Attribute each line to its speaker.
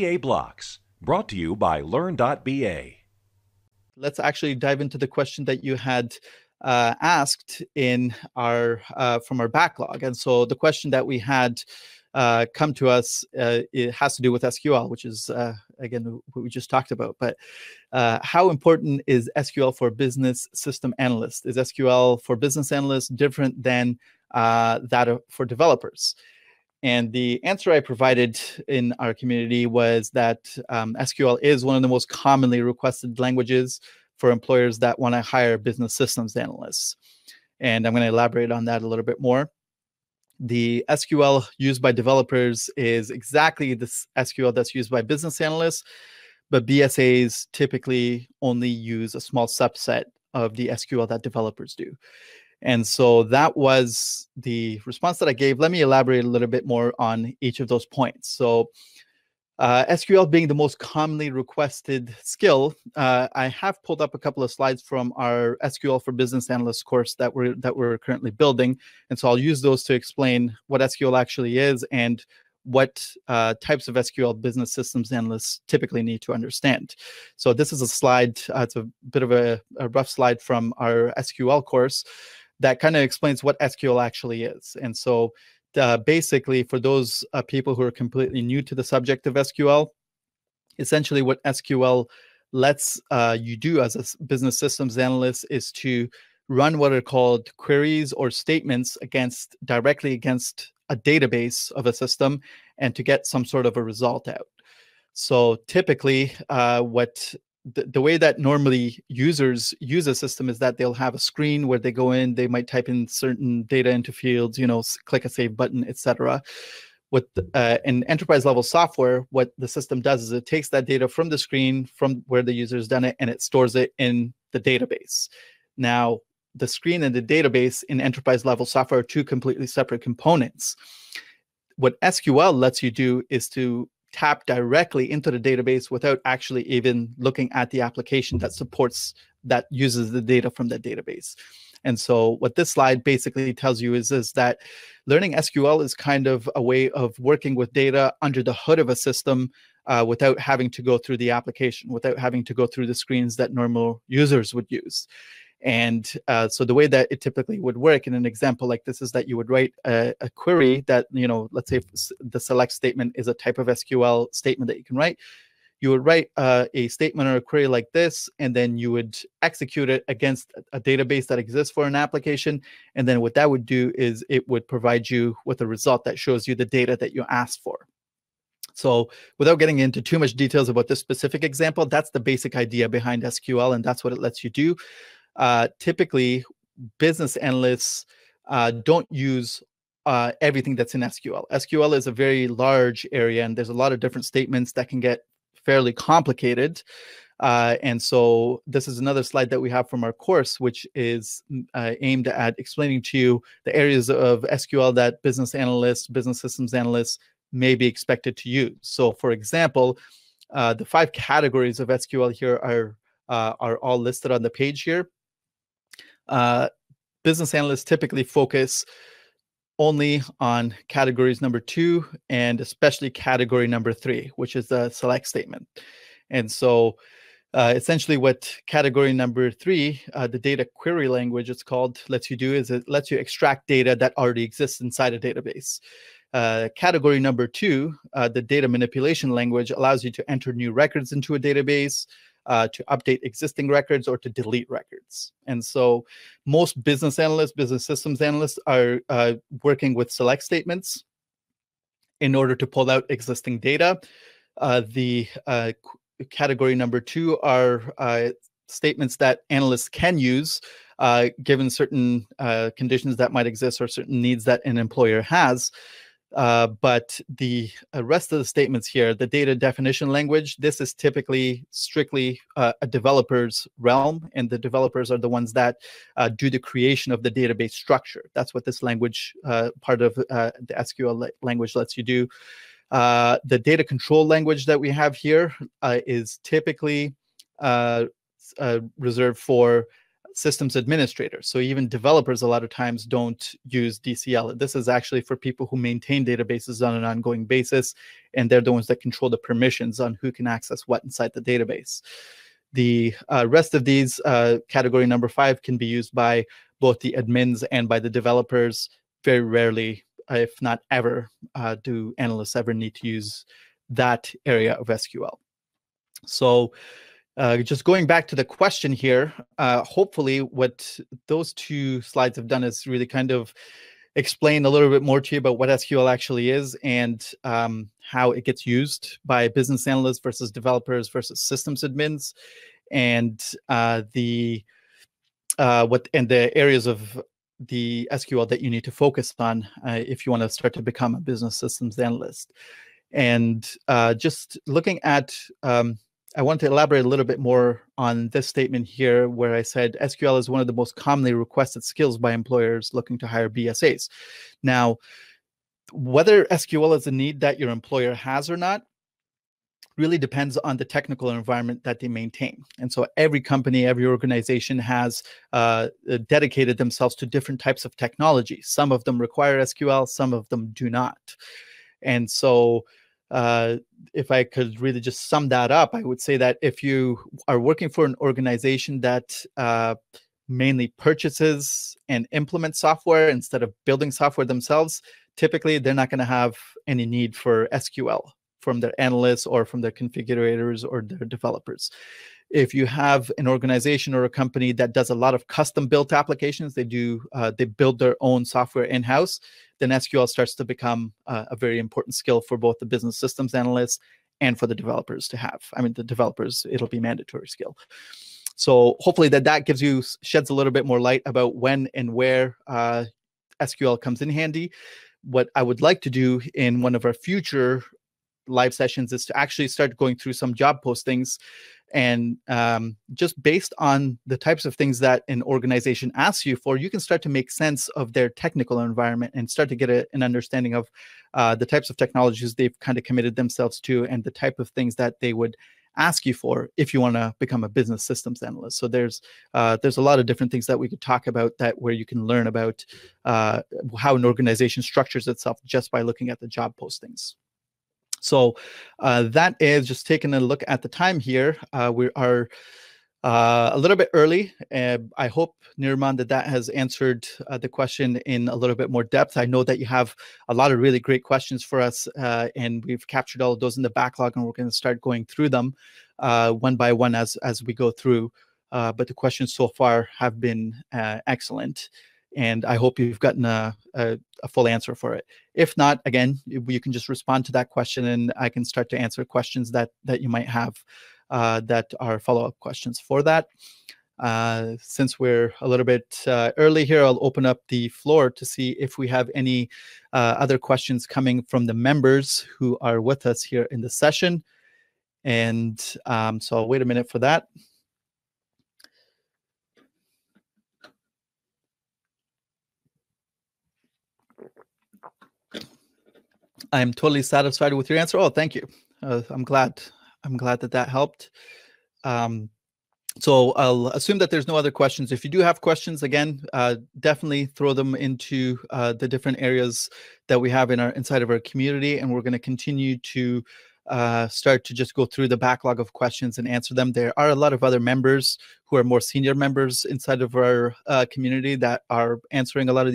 Speaker 1: BA Blocks, brought to you by Learn.ba.
Speaker 2: Let's actually dive into the question that you had uh, asked in our uh, from our backlog. And so the question that we had uh, come to us uh, it has to do with SQL, which is uh, again what we just talked about. But uh, how important is SQL for business system analysts? Is SQL for business analysts different than that for developers? And the answer I provided in our community was that um, SQL is one of the most commonly requested languages for employers that want to hire business systems analysts. And I'm going to elaborate on that a little bit more. The SQL used by developers is exactly the SQL that's used by business analysts, but BSAs typically only use a small subset of the SQL that developers do. And so that was the response that I gave. Let me elaborate a little bit more on each of those points. So, uh, SQL being the most commonly requested skill, uh, I have pulled up a couple of slides from our SQL for Business Analysts course that we're that we're currently building, and so I'll use those to explain what SQL actually is and what uh, types of SQL business systems analysts typically need to understand. So this is a slide. Uh, it's a bit of a, a rough slide from our SQL course that kind of explains what SQL actually is. And so uh, basically, for those uh, people who are completely new to the subject of SQL, essentially what SQL lets uh, you do as a business systems analyst is to run what are called queries or statements against directly against a database of a system and to get some sort of a result out. So typically, uh, what the, the way that normally users use a system is that they'll have a screen where they go in, they might type in certain data into fields, you know, click a save button, etc. With uh, an enterprise level software, what the system does is it takes that data from the screen, from where the user has done it, and it stores it in the database. Now, the screen and the database in enterprise level software are two completely separate components. What SQL lets you do is to tap directly into the database without actually even looking at the application that supports that uses the data from that database. And so what this slide basically tells you is, is that learning SQL is kind of a way of working with data under the hood of a system uh, without having to go through the application, without having to go through the screens that normal users would use. And uh, so the way that it typically would work in an example like this is that you would write a, a query that, you know, let's say the select statement is a type of SQL statement that you can write. You would write uh, a statement or a query like this, and then you would execute it against a database that exists for an application. And then what that would do is it would provide you with a result that shows you the data that you asked for. So without getting into too much details about this specific example, that's the basic idea behind SQL, and that's what it lets you do uh, typically business analysts uh, don't use uh, everything that's in SQL. SQL is a very large area, and there's a lot of different statements that can get fairly complicated. Uh, and so this is another slide that we have from our course, which is mm, uh, aimed at explaining to you the areas of SQL that business analysts, business systems analysts may be expected to use. So, for example, uh, the five categories of SQL here are uh, are all listed on the page here uh, business analysts typically focus only on categories number two and especially category number three, which is the select statement. And so uh, essentially what category number three, uh, the data query language it's called, lets you do is it lets you extract data that already exists inside a database. Uh, category number two, uh, the data manipulation language allows you to enter new records into a database, uh, to update existing records or to delete records. And so most business analysts, business systems analysts are uh, working with select statements in order to pull out existing data. Uh, the uh, category number two are uh, statements that analysts can use given certain conditions that might exist or certain needs that an employer has. Uh, but the uh, rest of the statements here, the data definition language, this is typically strictly uh, a developer's realm, and the developers are the ones that uh, do the creation of the database structure. That's what this language, uh, part of the SQL language, lets you do. the data control language that we have here is typically reserved for systems administrators. So even developers a lot of times don't use DCL. This is actually for people who maintain databases on an ongoing basis, and they're the ones that control the permissions on who can access what inside the database. The uh, rest of these, uh, category number five, can be used by both the admins and by the developers. Very rarely, if not ever, uh, do analysts ever need to use that area of SQL. So uh, just going back to the question here, uh, hopefully what those two slides have done is really kind of explain a little bit more to you about what SQL actually is and um, how it gets used by business analysts versus developers versus systems admins, and uh, the uh, what and the areas of the SQL that you need to focus on uh, if you want to start to become a business systems analyst. And uh, just looking at um, I want to elaborate a little bit more on this statement here, where I said SQL is one of the most commonly requested skills by employers looking to hire BSAs. Now, whether SQL is a need that your employer has or not really depends on the technical environment that they maintain. And so every company, every organization has uh, dedicated themselves to different types of technology. Some of them require SQL, some of them do not. And so uh, if I could really just sum that up, I would say that if you are working for an organization that uh, mainly purchases and implements software instead of building software themselves, typically they're not going to have any need for SQL from their analysts or from their configurators or their developers. If you have an organization or a company that does a lot of custom built applications, they do uh, they build their own software in house then SQL starts to become uh, a very important skill for both the business systems analysts and for the developers to have. I mean, the developers, it'll be mandatory skill. So hopefully that that gives you sheds a little bit more light about when and where uh, SQL comes in handy. What I would like to do in one of our future live sessions is to actually start going through some job postings and um, just based on the types of things that an organization asks you for you can start to make sense of their technical environment and start to get a, an understanding of uh, the types of technologies they've kind of committed themselves to and the type of things that they would ask you for if you want to become a business systems analyst. So there's uh, there's a lot of different things that we could talk about that where you can learn about uh, how an organization structures itself just by looking at the job postings so uh, that is just taking a look at the time here. Uh, we are uh, a little bit early. I hope, Nirman, that that has answered uh, the question in a little bit more depth. I know that you have a lot of really great questions for us, uh, and we've captured all of those in the backlog, and we're going to start going through them uh, one by one as, as we go through. but the questions so far have been excellent and I hope you've gotten a, a, a, full answer for it. If not, again, you can just respond to that question, and I can start to answer questions that that you might have uh, that are follow-up questions for that. Uh, since we're a little bit uh, early here, I'll open up the floor to see if we have any uh, other questions coming from the members who are with us here in the session. And um, so I'll wait a minute for that. I'm totally satisfied with your answer. Oh, thank you. Uh, I'm glad. I'm glad that that helped. Um, so I'll assume that there's no other questions. If you do have questions, again, uh, definitely throw them into uh, the different areas that we have in our inside of our community, and we're going to continue to uh, start to just go through the backlog of questions and answer them. There are a lot of other members who are more senior members inside of our uh, community that are answering a lot of